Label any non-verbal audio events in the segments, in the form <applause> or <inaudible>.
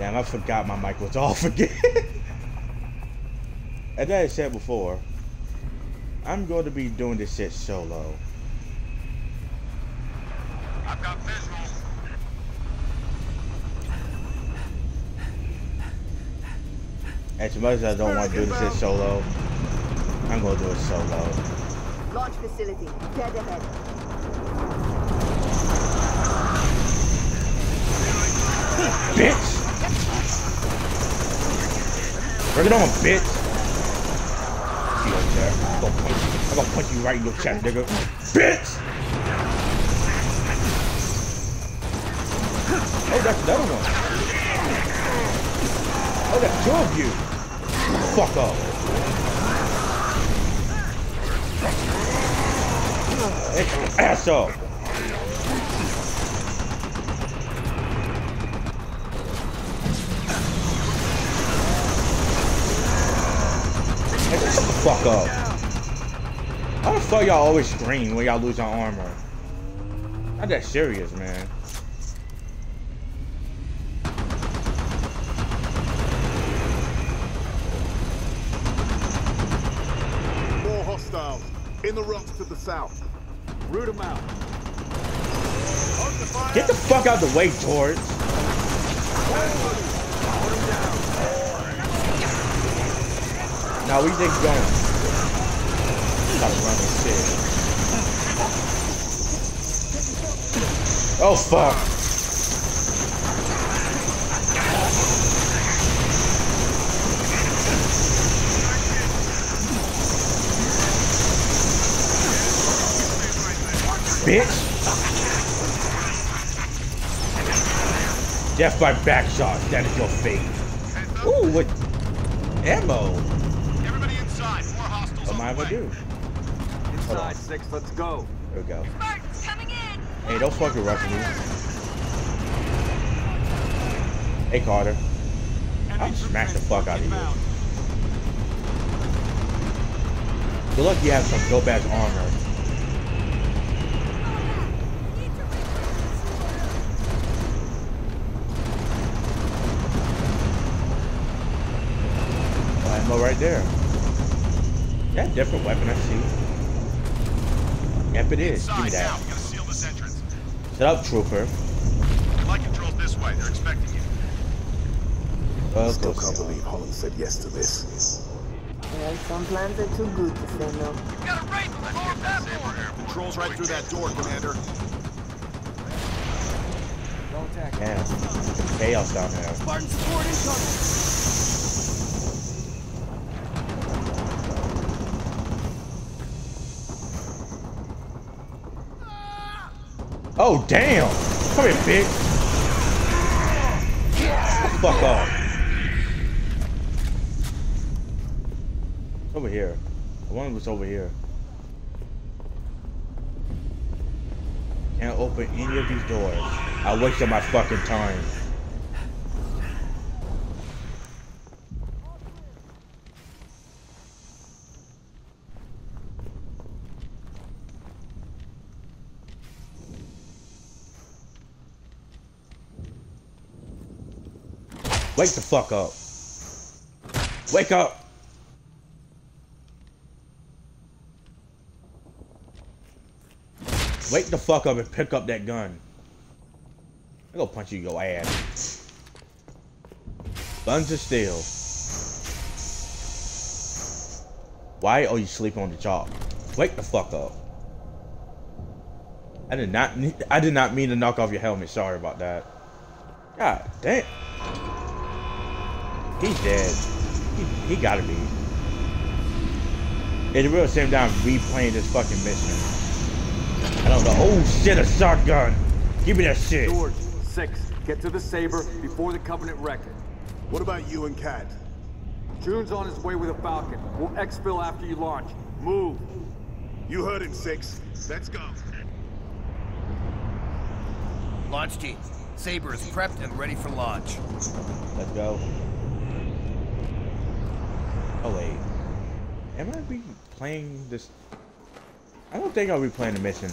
Damn, I forgot my mic was <laughs> off again. As I said before, I'm going to be doing this shit solo. I've got visuals. As much as I don't want to do this shit solo, I'm going to do it solo. Launch facility, dead ahead. Bitch! Bring it on, bitch! See you there. I'm gonna punch you. I'm gonna punch you right in your chest, nigga. Bitch! Oh, that's another one. Oh, that's two of you. Fuck up. Hey, asshole. Hey, shut the fuck up. How the fuck y'all always scream when y'all lose your armor? Not that serious, man. More hostiles. In the rocks to the south. Root them out. Get the fuck out of the way, George. Now we think going. Gotta run this shit. Oh fuck. Bitch. Death by backshot. That is your fate. Ooh, what ammo? Everybody inside. What I on the gonna way. do? Inside six, let's go. There we go. Spartans coming in! Hey, don't fucking rush me. Hey, Carter. I'll smack the fuck out of you. Good luck you have some dope ass armor. Ammo right there. Yeah, different weapon I see. Yep, it is. Give me Inside now. that. Seal this entrance. Shut up, trooper. Flight controls this way. They're expecting you. Well, Still can't enough. believe Holland said yes to this. Well, some plans are too good to say no. Got a raid on the floor of that floor. Controls right through that door, Commander. Yeah, chaos down there. Spartan support incoming! Oh, damn! Come here, bitch! Fuck off. Over here. I wonder what's over here. Can't open any of these doors. I wasted my fucking time. Wake the fuck up. Wake up. Wake the fuck up and pick up that gun. I'm gonna punch you your ass. Guns are steel. Why are you sleeping on the job? Wake the fuck up. I did not I did not mean to knock off your helmet. Sorry about that. God damn. He's dead. He, he gotta be. It's a real shame that I'm replaying this fucking mission. I don't know. Oh shit, a shotgun. Give me that shit. George, six. Get to the Saber before the Covenant wreck it. What about you and Kat? Jun's on his way with a Falcon. We'll exfil after you launch. Move. You heard him, Six. Let's go. Launch team. Saber is prepped and ready for launch. Let's go. Oh wait. Am I be playing this? I don't think I'll be playing the mission.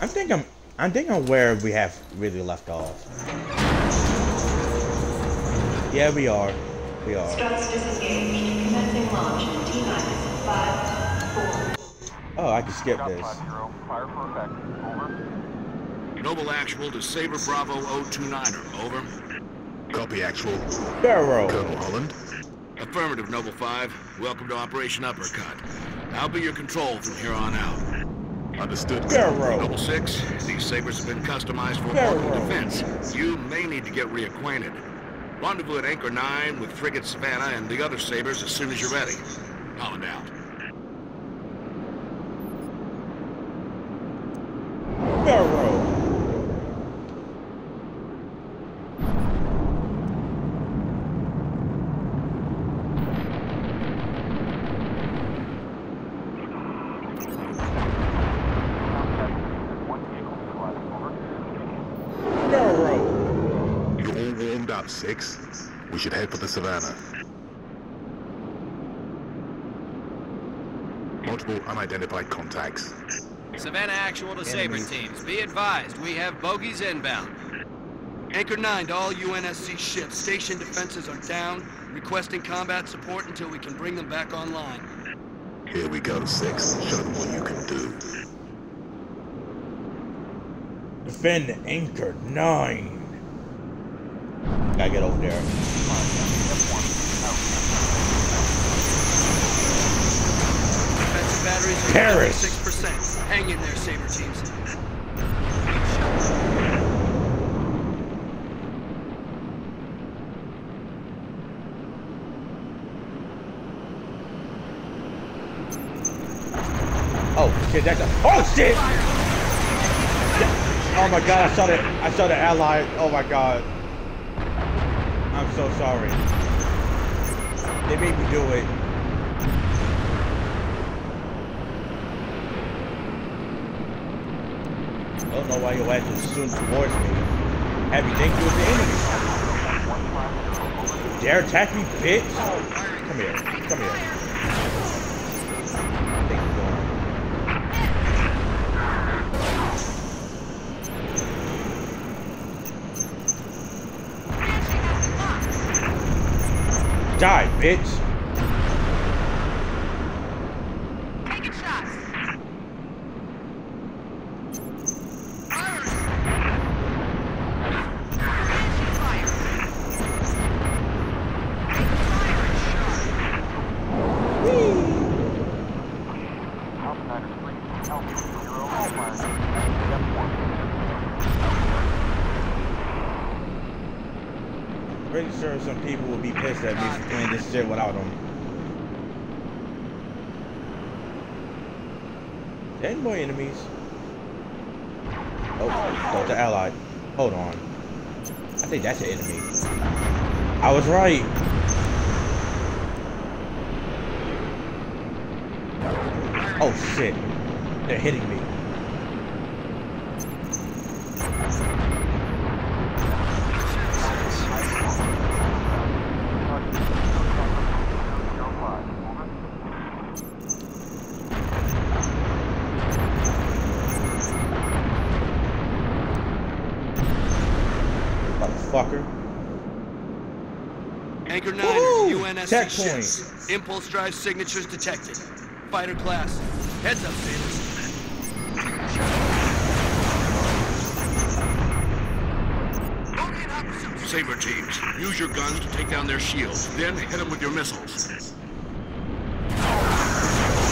I think I'm. I think I'm where we have really left off. Yeah, we are. We are. Struts disengaged. Commencing launch in T minus five, four, Oh, I can skip this. Fire for effect. Over. Noble Actual to Saber Bravo 029er. Over. Copy actual. Barrow. Colonel Holland. Affirmative, Noble 5. Welcome to Operation Uppercut. I'll be your control from here on out. Understood. Barrow. Noble 6, these Sabres have been customized for local defense. You may need to get reacquainted. Rendezvous at Anchor 9 with Frigate Savannah and the other Sabres as soon as you're ready. Holland out. Barrow. Barrow. You all warmed up, Six? We should head for the Savannah. Multiple unidentified contacts. Savannah Actual to Saber teams. Be advised, we have bogies inbound. Anchor 9 to all UNSC ships. Station defenses are down. Requesting combat support until we can bring them back online. Here we go, Six. Show them what you can do. Defend anchor nine. Gotta get over there. Batteries are Paris. 6%. Hang in there, Saber teams. Oh shit, that's a Oh shit! Oh my god, I saw the I saw the ally. Oh my god. I'm so sorry. They made me do it. I don't know why your ass was soon towards me. Have you think you was the enemy? Dare attack me, bitch? Come here. Come here. I think you're going. Die, bitch. Taking shots. Pretty sure some people pissed me playing this shit without them. Any more enemies? Oh, oh that's an ally. Hold on. I think that's an enemy. I was right. Oh shit. They're hitting me. Motherfucker. Anchor 9 Woohoo! UNSC Checkpoint. ships. Impulse drive signatures detected. Fighter class. Heads up, Sabres. Saber teams, use your guns to take down their shields, then hit them with your missiles.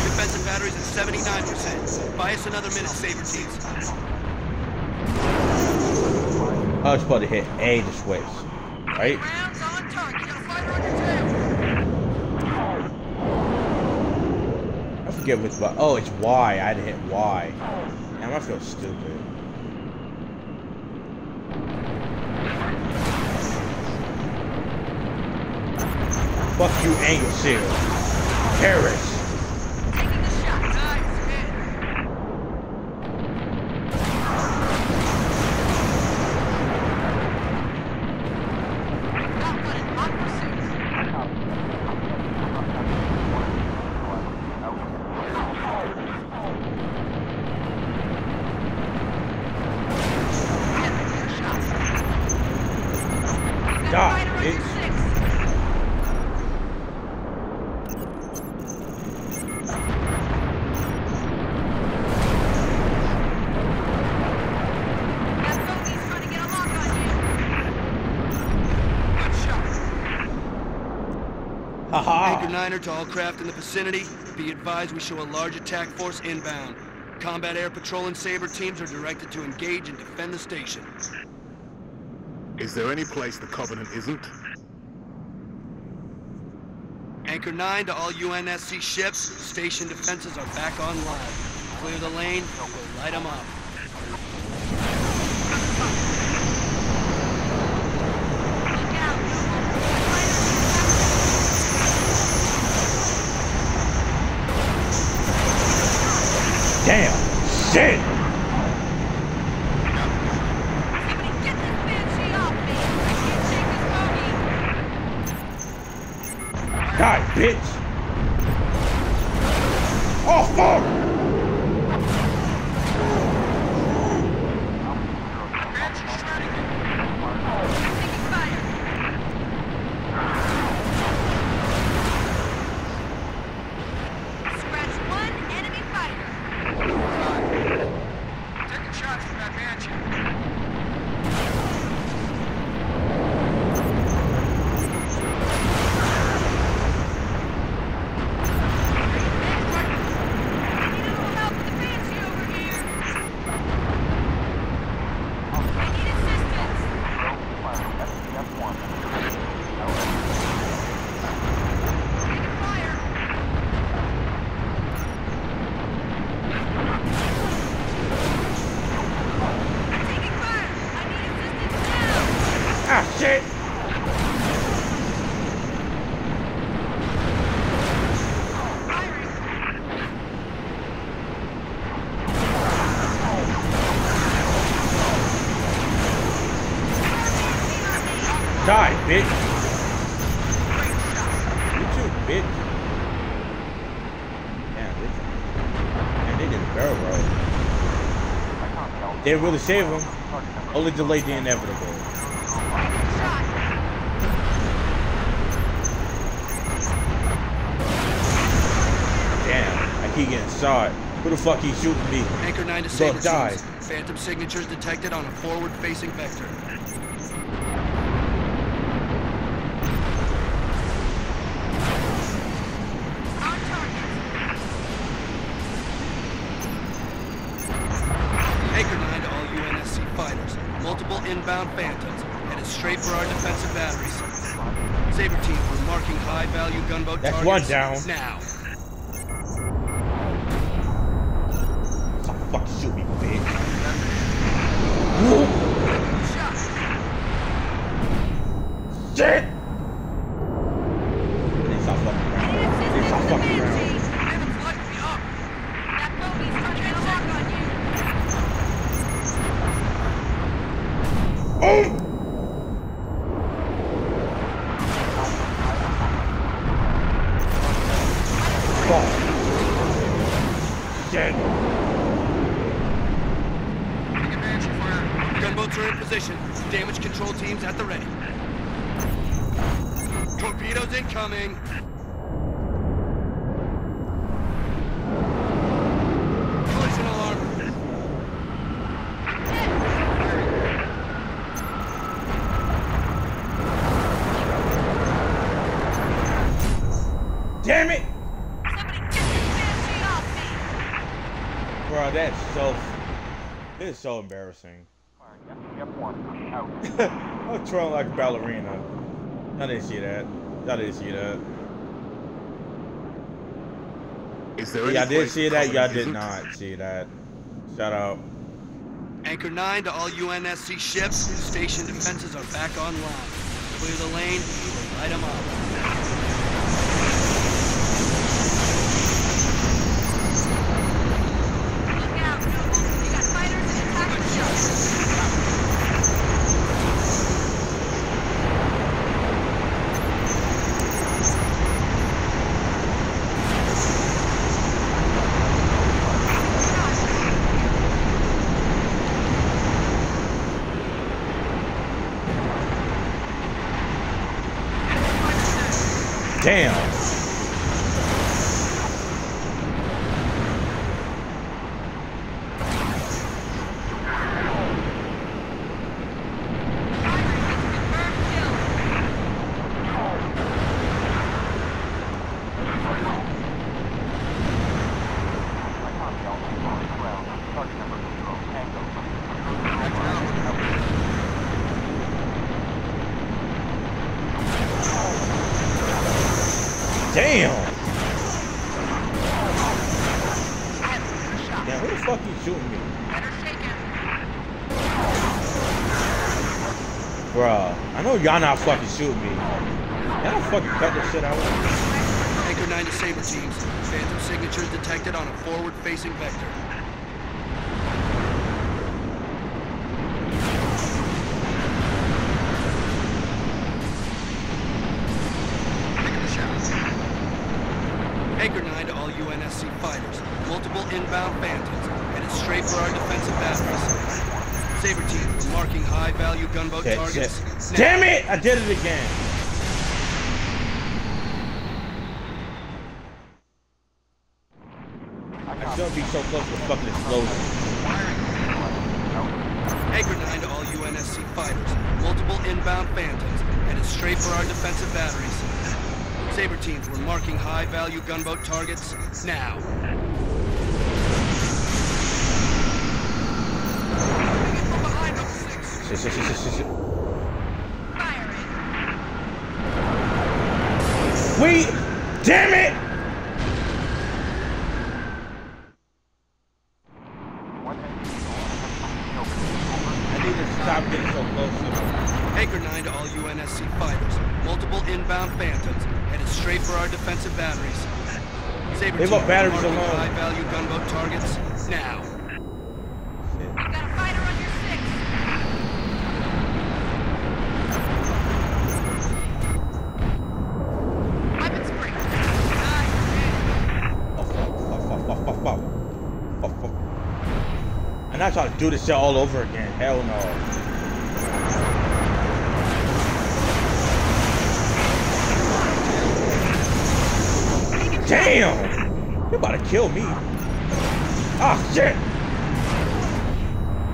Defensive batteries at 79%. Buy us another minute, Saber teams. I was supposed to hit A to switch. Right? Rounds on target. You got a fighter on your tail. I forget which button. Oh, it's Y. I had to hit Y. Damn, I feel stupid. Fuck you your shield. Paris. Taking the shot. Nice hit. Got one in hot pursuit. Die, bitch. To all craft in the vicinity. Be advised we show a large attack force inbound. Combat Air Patrol and Saber teams are directed to engage and defend the station. Is there any place the Covenant isn't? Anchor 9 to all UNSC ships. Station defenses are back online. Clear the lane, we'll light them up. Damn. Shit. God, bitch. Oh, fuck. Scratch one enemy fighter. Taking shots from that Banshee. Need a little help with the Banshee over here. I need assistance. Taking fire. Taking fire. I need assistance now. Ah, shit. Die, bitch. You too, bitch. Damn, bitch. Man, they did a barrel roll. They really save him. Only delayed the inevitable. Damn, I keep getting shot. Who the fuck he shooting me? Anchor 9 to Saber died. Phantom signatures detected on a forward-facing vector. On target. Anchor 9 to all UNSC fighters. Multiple inbound phantoms. Headed straight for our defensive batteries. Saber team, we're marking high-value gunboat That's targets one down. now. Stop fucking shoot me, bitch. Shit! They stop fucking around. They stop fucking around. That bogey's trying to lock on you. Oh! Fuck. Shit. Taking Banshee fire. Gunboats are in position. Damage control teams at the ready. Torpedoes incoming. Collision alarm. Damn it! Somebody get this Banshee off me. Bro, that's so. This is so embarrassing. <laughs> I'm trolling like a ballerina. Y'all didn't see that. Y'all didn't see that. Is there any Y'all did see that. Y'all did isn't? see that. Shut up. Anchor 9 to all UNSC ships. Station defenses are back online. Clear the lane. We'll light them up. Look out, Noble. You got fighters and attack shots. Damn. Confirmed kill. Damn. Damn, who the fuck you shooting me? Bruh, I know y'all not fucking shooting me. Y'all fucking cut this shit out. Anchor 9 to Saber teams. Phantom signatures detected on a forward-facing vector. Anchor 9 to all UNSC fighters. Multiple inbound phantoms. Headed straight for our defensive batteries. Saber team, we're marking high-value gunboat Shit, targets. shit. Damn it! I did it again. I shouldn't be so close to fucking explosion. Anchor 9 to all UNSC fighters. Multiple inbound phantoms. Headed straight for our defensive batteries. Saber teams, we're marking high-value gunboat targets now. Shit, shit, shit, shit, shit, shit. Wait! Damn it! I need to stop getting so close. Anchor 9 to all UNSC fighters. Multiple inbound phantoms. Headed straight for our defensive batteries. Saber team, our batteries alone. high-value gunboat targets now. Got a fighter on your six. Weapons free. Nice. Oh, fuck, fuck, fuck, fuck, fuck, fuck. Fuck, fuck. And I try to do this shit all over again. Hell no. Damn! You're about to kill me. Ah, shit!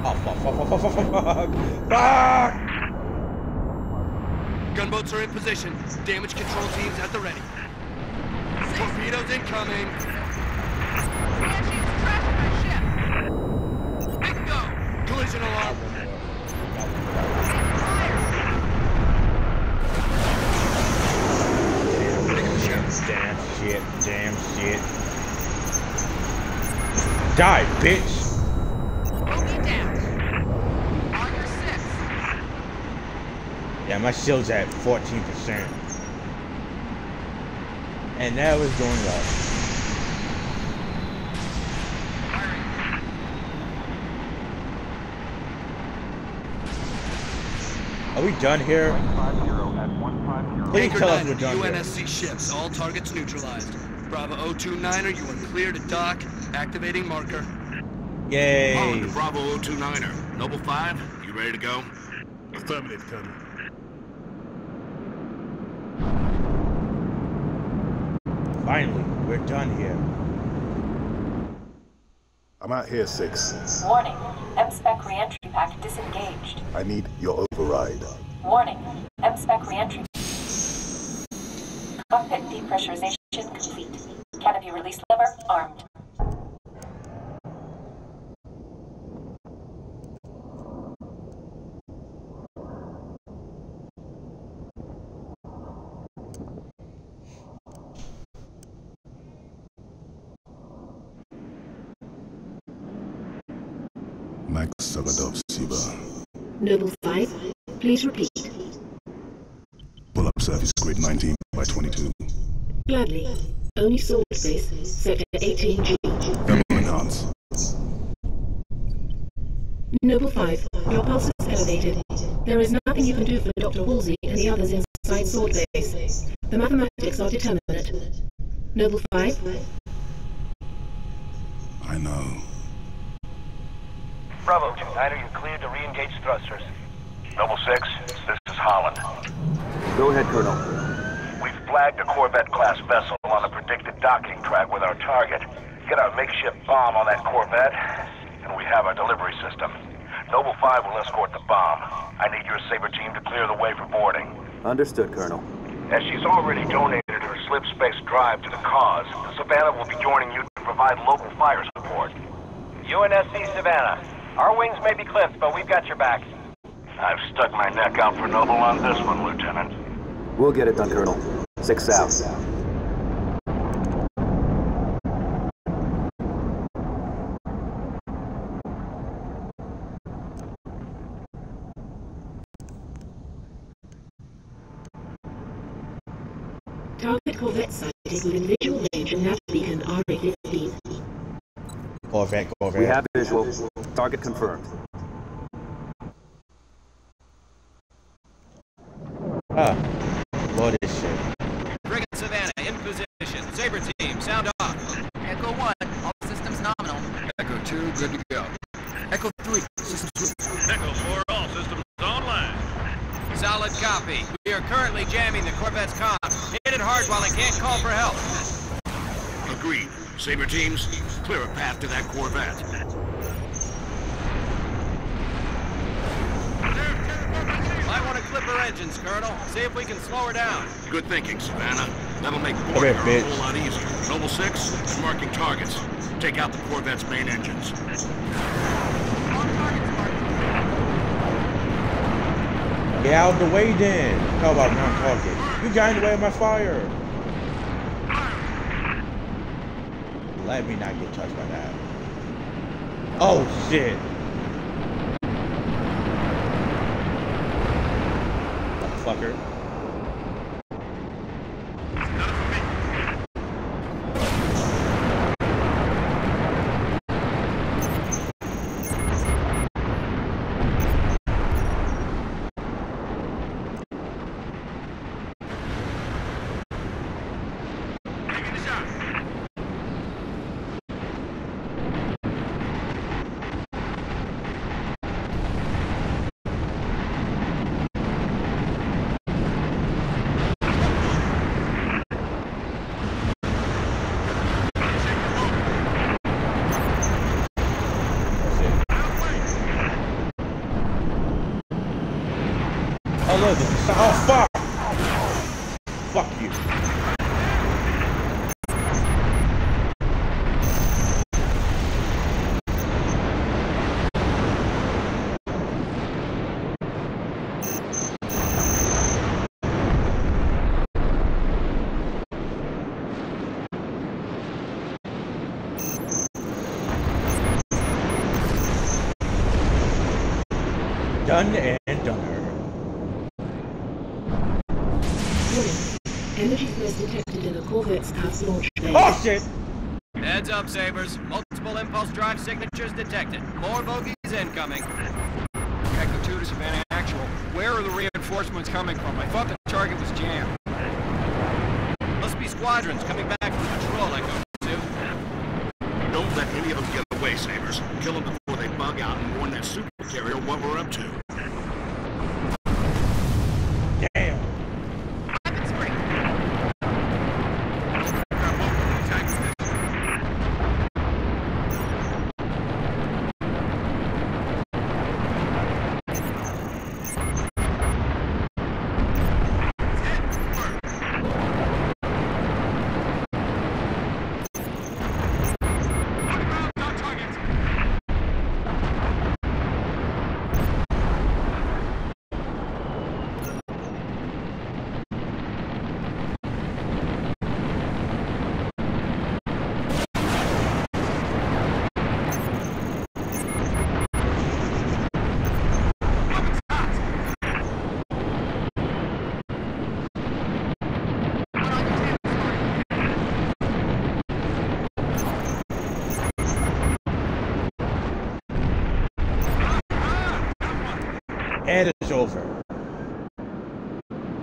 Oh, fuck, fuck, fuck, fuck, fuck, fuck. Fuck! Gunboats are in position. Damage control teams at the ready. Torpedoes incoming. Collision alarm. Damn shit, damn shit. Die, bitch! Down. On your six. Yeah, my shield's at 14%. And that was going up. We done here? Please tell us we're to done here. UNSC ships. All targets neutralized. Bravo 029er, you are clear to dock. Activating marker. Holland Yay! to Bravo 029er. Noble 5, you ready to go? Affirmative, Colonel. Finally, we're done here. I'm out here, Six. Warning. M-Spec reentry pack disengaged. I need your override. Warning. M-Spec reentry. Cockpit depressurization complete. Canopy release lever armed. Sagadov, Siva. Noble 5, please repeat. Pull up service grid 19 by 22. Gladly. ONI sword base, sector 18G. Thermal enhance. Noble 5, your pulse is elevated. There is nothing you can do for Dr. Halsey and the others inside sword base. The mathematics are determinate. Noble 5, I know. Bravo 29, are you cleared to re-engage thrusters? Noble 6, this is Holland. Go ahead, Colonel. We've flagged a Corvette-class vessel on a predicted docking track with our target. Get our makeshift bomb on that Corvette, and we have our delivery system. Noble 5 will escort the bomb. I need your Saber team to clear the way for boarding. Understood, Colonel. As she's already donated her slip space drive to the cause, the Savannah will be joining you to provide local fire support. UNSC Savannah. Our wings may be clipped, but we've got your back. I've stuck my neck out for Noble on this one, Lieutenant. We'll get it done, Colonel. Six out. Target Corvette sighted within visual range of Nav Beacon RA-15. Corvette, Corvette. We have visual. Target confirmed. Ah, love this shit. Frigate Savannah in position. Saber team, sound off. Echo 1, all systems nominal. Echo 2, good to go. Echo 3, systems good. Echo 4, all systems online. Solid copy. We are currently jamming the Corvette's comms. Hit it hard while it can't call for help. Agreed. Saber teams, clear a path to that Corvette. Might want to clip her engines, Colonel. See if we can slow her down. Good thinking, Savannah. That'll make Come boarding here, her a whole lot easier. Noble 6, and marking targets. Take out the Corvette's main engines. Get out of the way then. How about non-target? You got in the way of my fire. Let me not get touched by that. Oh shit. Motherfucker. Oh look, it's the- oh fuck! Fuck you. Done and done. Warning. Energy flows detected in the Corvette's house launch bay. Oh shit! Heads up, Sabers. Multiple impulse drive signatures detected. More bogeys incoming. Echo 2 to Savannah Actual. Where are the reinforcements coming from? I thought the target was jammed. Must be squadrons coming back from patrol, Echo 2. Don't let any of them get away, Sabers. Kill them before they bug out and warn that super carrier what we're up to. Damn. And it's over.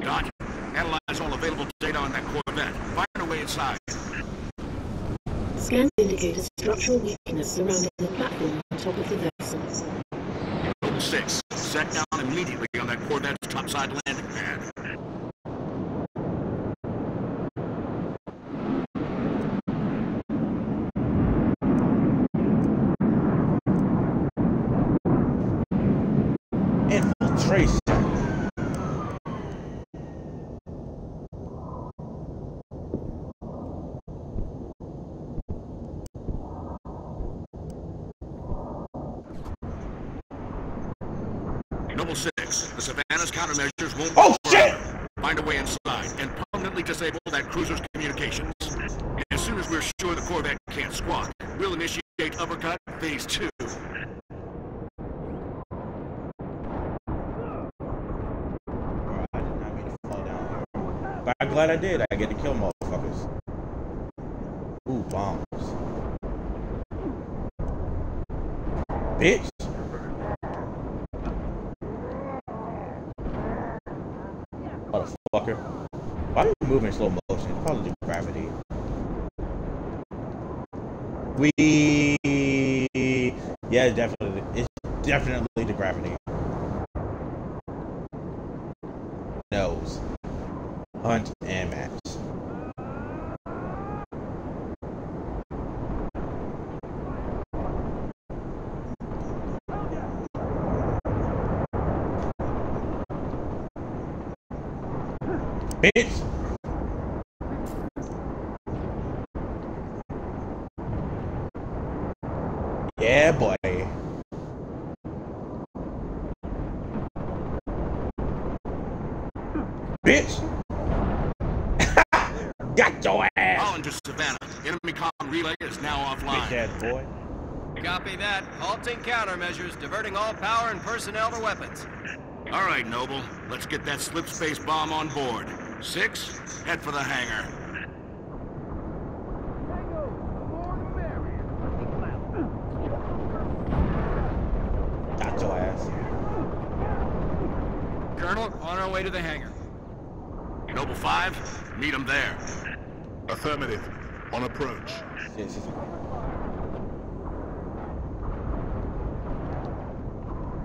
Dot, analyze all available data on that Corvette. Find a way inside. Scans indicate a structural weakness surrounding the platform on top of the vessel. Noble 6, set down immediately on that Corvette's topside landing pad. Infiltration. Noble 6, the Savannah's countermeasures won't Oh, shit! Find a way inside and permanently disable that cruiser's communications. As soon as we're sure the Corvette can't squawk, we'll initiate uppercut phase 2. But I'm glad I did. I get to kill motherfuckers. Ooh, bombs. Bitch. Motherfucker. Why are you moving in slow motion? Probably the gravity. We yeah, definitely. It's definitely the gravity. Nose. Hunt and Max. Bitch. Yeah, boy. Bitch. <laughs> Got your ass. Holland to Savannah. Enemy comm relay is now offline. Bitch boy. Copy that. Halting countermeasures, diverting all power and personnel to weapons. All right, Noble. Let's get that slip space bomb on board. Six, head for the hangar. Got your ass. Colonel, on our way to the hangar. Noble 5, meet him there. Affirmative. On approach. Yes, yes.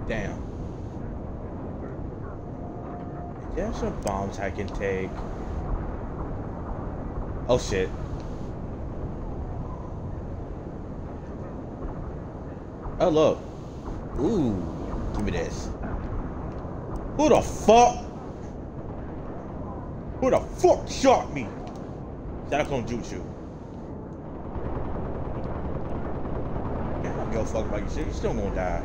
Damn. There's some bombs I can take. Oh shit. Oh look. Ooh. Give me this. Who the fuck? Who the fuck shot me? Shout out on Jutsu. Yeah, I don't give a fuck about you shit. You still gonna die.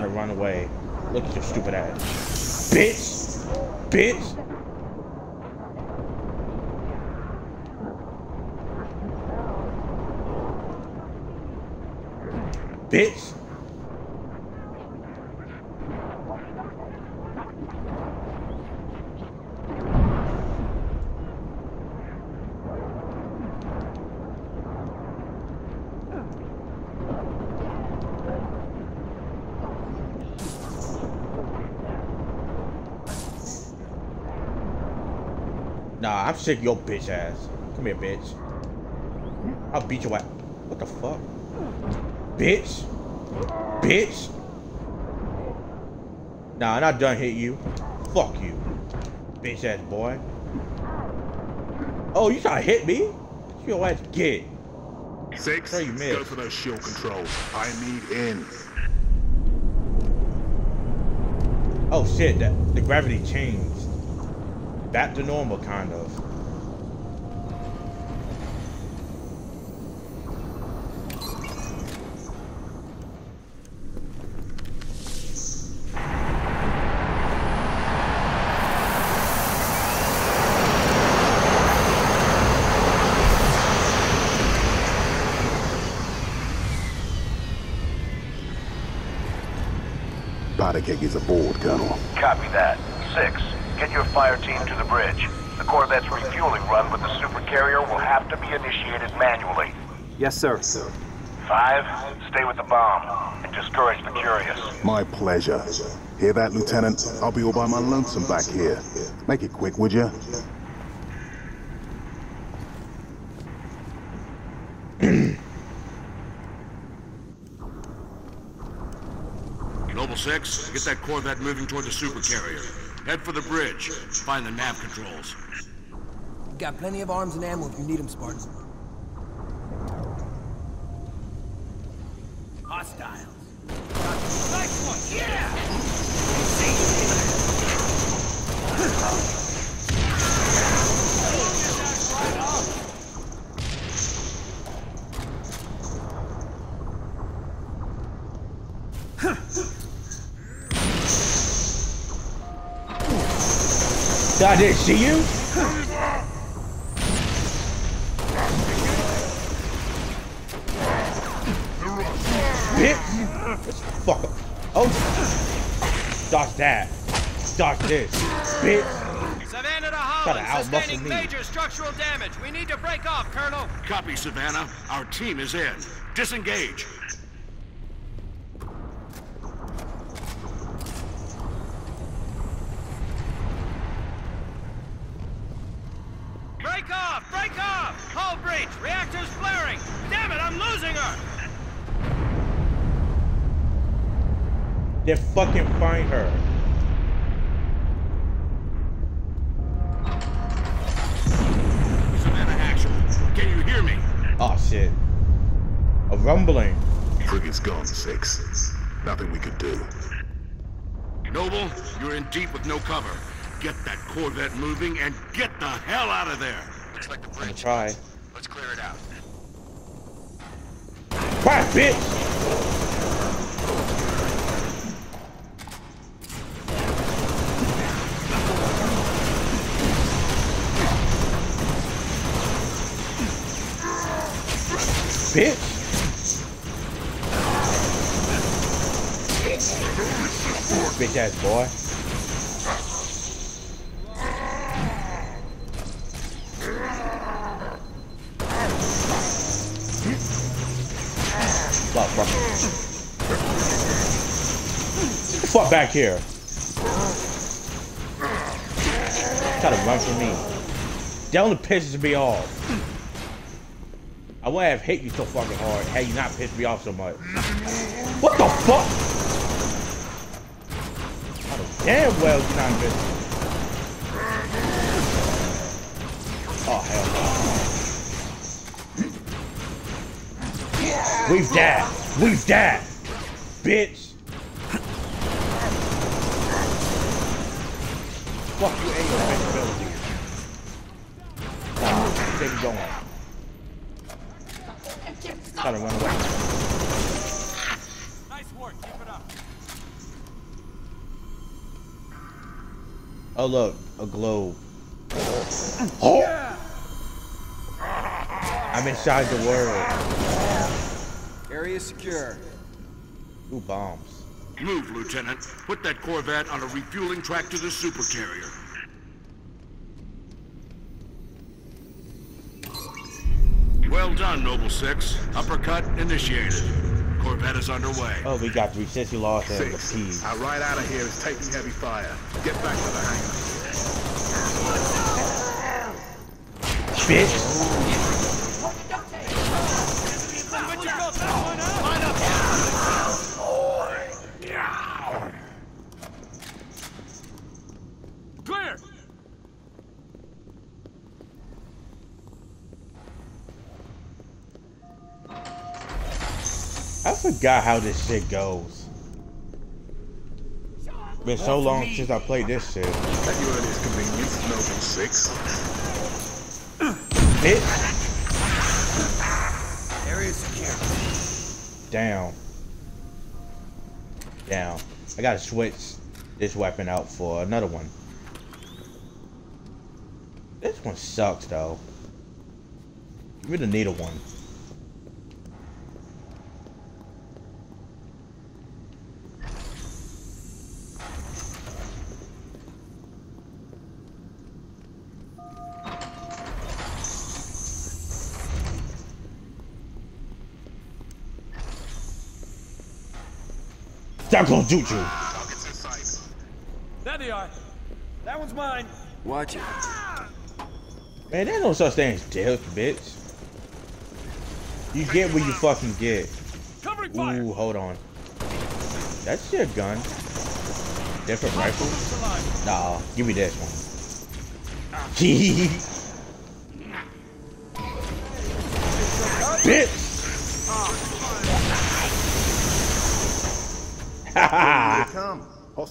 To run away. Look at your stupid ass. Bitch! Bitch! Bitch! Nah, I'm sick your bitch ass. Come here, bitch. I'll beat your ass. What the fuck? Bitch. Bitch. Nah, I'm not done hitting you. Fuck you. Bitch ass boy. Oh, you trying to hit me? Your ass get. Six, Sure you missed. go for those shield controls. I need in. Oh shit, that the gravity changed. Back to normal, kind of. Powder keg is aboard, Colonel. Copy that. Six, get your fire team to the bridge. The Corvette's refueling run with the supercarrier will have to be initiated manually. Yes, sir. Five, stay with the bomb and discourage the curious. My pleasure. Hear that, Lieutenant? I'll be all by my lonesome back here. Make it quick, would you? 6, get that Corvette moving toward the supercarrier. Head for the bridge. Find the nav controls. Got plenty of arms and ammo if you need them, Spartan. Hostiles. Nice one, yeah! I didn't see you? Bitch! Fuck up. Oh! Dodge that. Dodge this. Bitch. Savannah to Holland! Gotta sustaining me. major structural damage. We need to break off, Colonel. Copy, Savannah. Our team is in. Disengage. Break off! Break off! Hull breach! Reactor's flaring! Damn it, I'm losing her! Then fucking find her. Savannah actual. Can you hear me? Oh shit. A rumbling. Frigate's gone, Six. Nothing we could do. Noble, you're in deep with no cover. Get that Corvette moving and get the hell out of there. Looks like the I'm bridge. try. Let's clear it out. Bye, bitch! Bitch! Bitch ass boy. Fuck, fuck. Fuck back here. Try to run from me. That only pisses me off. Would have hit you so fucking hard had you not pissed me off so much. What the fuck? Know damn well you're not good. Oh hell no. We've died. We've died. Bitch. Oh look, a globe. Oh! I'm inside the world. Area secure. Ooh, bombs. Move, Lieutenant. Put that Corvette on a refueling track to the supercarrier. Well done, Noble Six. Uppercut initiated. Corvette is underway. Oh, we got three Since you lost and the Six. peas. Our ride out of here is taking heavy fire. Get back to the hangar. Bitch. Forgot how this shit goes. Been so long since I played this shit. At your earliest convenience, Noble Six. Bitch. Area secure. Down. Down. I gotta switch this weapon out for another one. This one sucks though. Really need a one. Stop gonna shoot you. Targets in sight. There they are. That one's mine. Watch it. Man, there's no such thing as death, bitch. You get what you fucking get. Ooh, hold on. That's your gun. Different rifle? Nah, give me this one. Ah. <laughs> Bitch!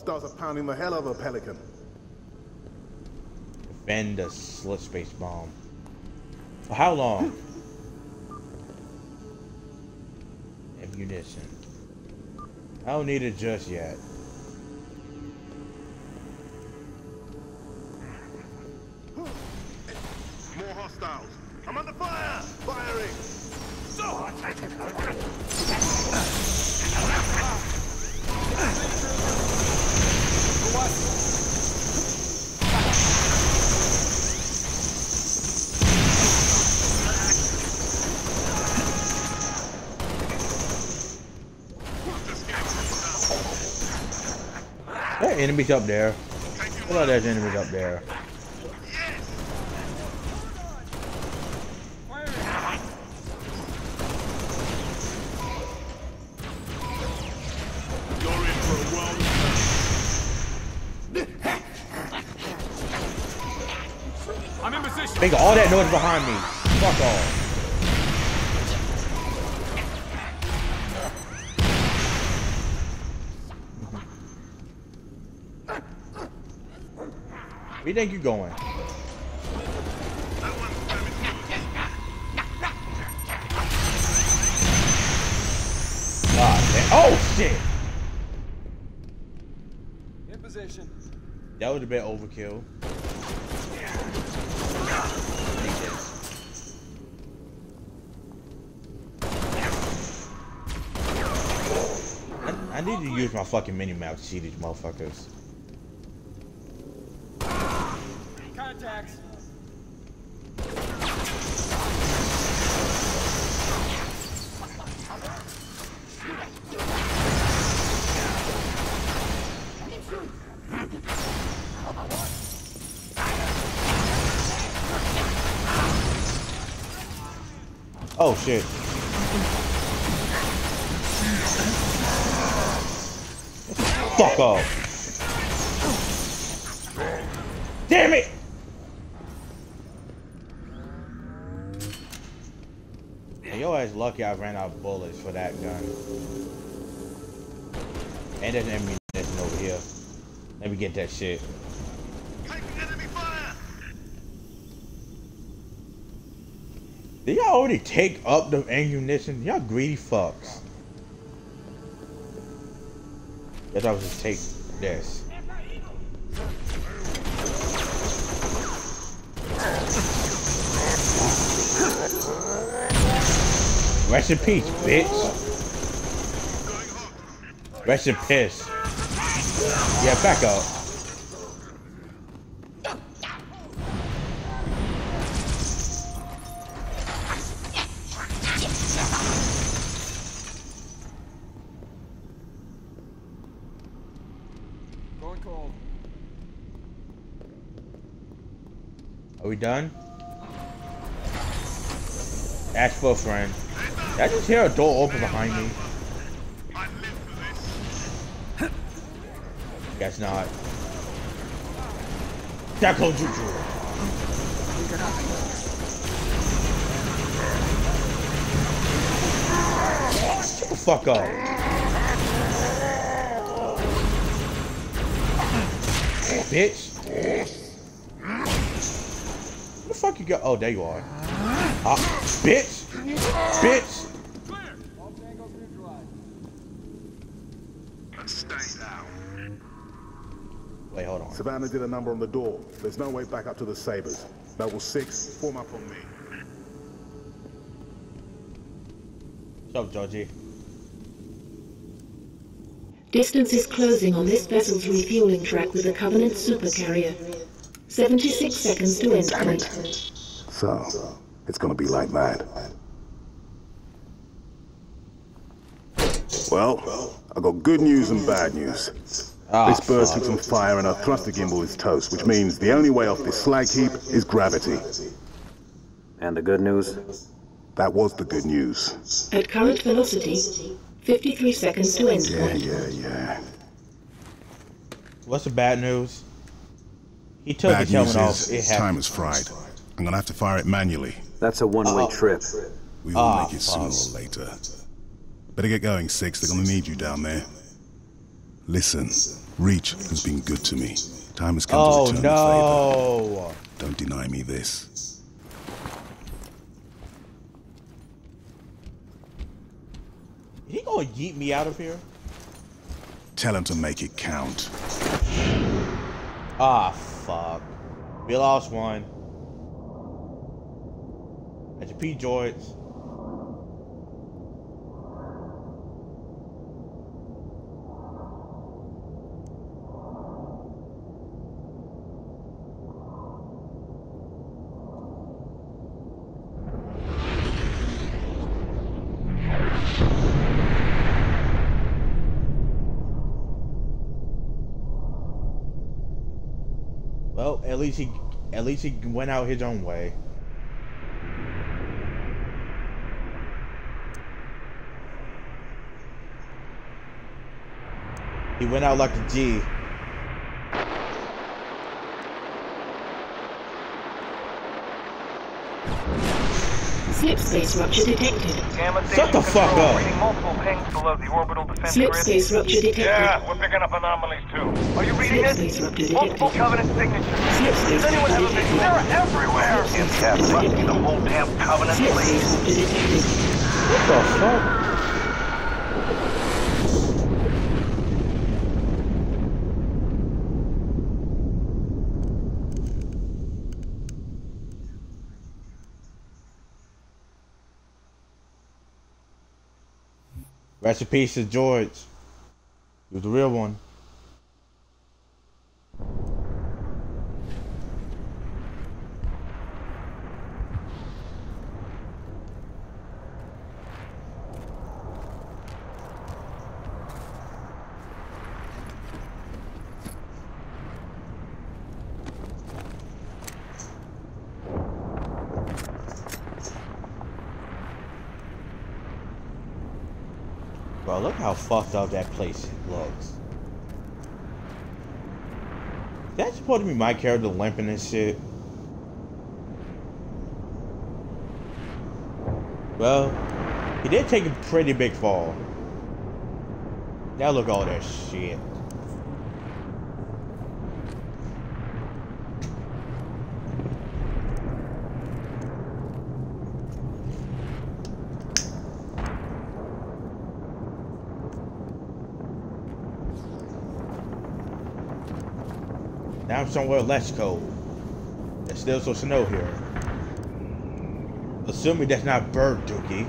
Hostiles are pounding the hell out of a pelican. Defend the slip space bomb. For how long? Ammunition. I don't need it just yet. Enemies up there. Feel like there's enemies up there. I'm in position. Make all that noise behind me. Fuck off. You think you're going? Oh shit! In position. That would have been overkill. I, I need to use my fucking mini map to see these motherfuckers. Contacts. Oh shit. Fuck off. Damn it! Ass lucky I ran out of bullets for that gun. And there's ammunition over here. Let me get that shit. Did y'all already take up the ammunition? Y'all greedy fucks. Guess I was just take this. Rest in peace, bitch. Rest in piss. Yeah, back up. Going cold. Are we done? Ask for a friend. I just hear a door open behind me? Guess not. Dako Juju. Shut the fuck up. Bitch. Where the fuck you go? Oh, there you are. Ah, bitch. Bitch. All tangos neutralized. Wait, hold on. Savannah did a number on the door. There's no way back up to the Sabres. Noble 6, form up on me. What's up, Georgie? Distance is closing on this vessel's refueling track with the Covenant supercarrier. 76 seconds to endpoint. So, it's gonna be like that. Well, I got good news and bad news. Ah, this bird fuck. took some fire and our thruster gimbal is toast, which means the only way off this slag heap is gravity. And the good news? That was the good news. At current velocity, 53 seconds to end Yeah, endpoint. yeah, yeah. What's the bad news? He took Bad his helmet news off. is, It time is fried. I'm gonna have to fire it manually. That's a one-way Uh-oh. trip. We will Ah, make it sooner fuck. or later. Better get going, Six. They're gonna need you down there. Listen, Reach has been good to me. Time has come Oh to return the favor. no! Don't deny me this. He gonna yeet me out of here? Tell him to make it count. Ah, fuck. We lost one. That's your P. least he, at least he went out his own way. He went out like a G. Slip space rupture detected. Shut the fuck up. Reading multiple pings below the orbital defense Slip space rupture detected. Yeah, we're picking up anomalies too. Are you reading Slip it? space rupture Multiple covenant signatures. Slip space Does anyone have a vision? They're everywhere. Slip space must be the whole damn covenant, Slip please. space rupture detected. What the fuck? Rest in peace to George. He was the real one. How fucked up that place looks. That's supposed to be my character limping and shit. Well, he did take a pretty big fall. Now look all that shit. I'm somewhere less cold. There's still some snow here. Assuming that's not bird dookie.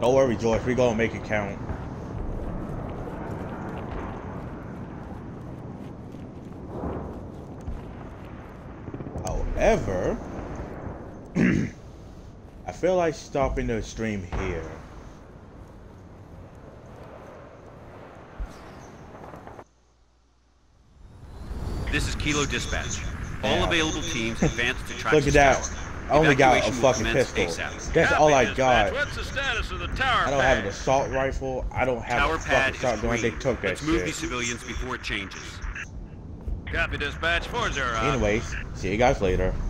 Don't worry, George. We gonna make it count. However, <clears throat> I feel like stopping the stream here. This is Kilo Dispatch. All Yeah. available teams <laughs> advance to try Look at that. Tower. I only got a fucking pistol. ASAP. That's all I got. What's the status of the tower I don't have an assault rifle. I don't have Tower a fucking is shotgun. They green. took that Let's move shit. these civilians before it changes. Copy, dispatch. 4 zero. Uh, Anyways, see you guys later.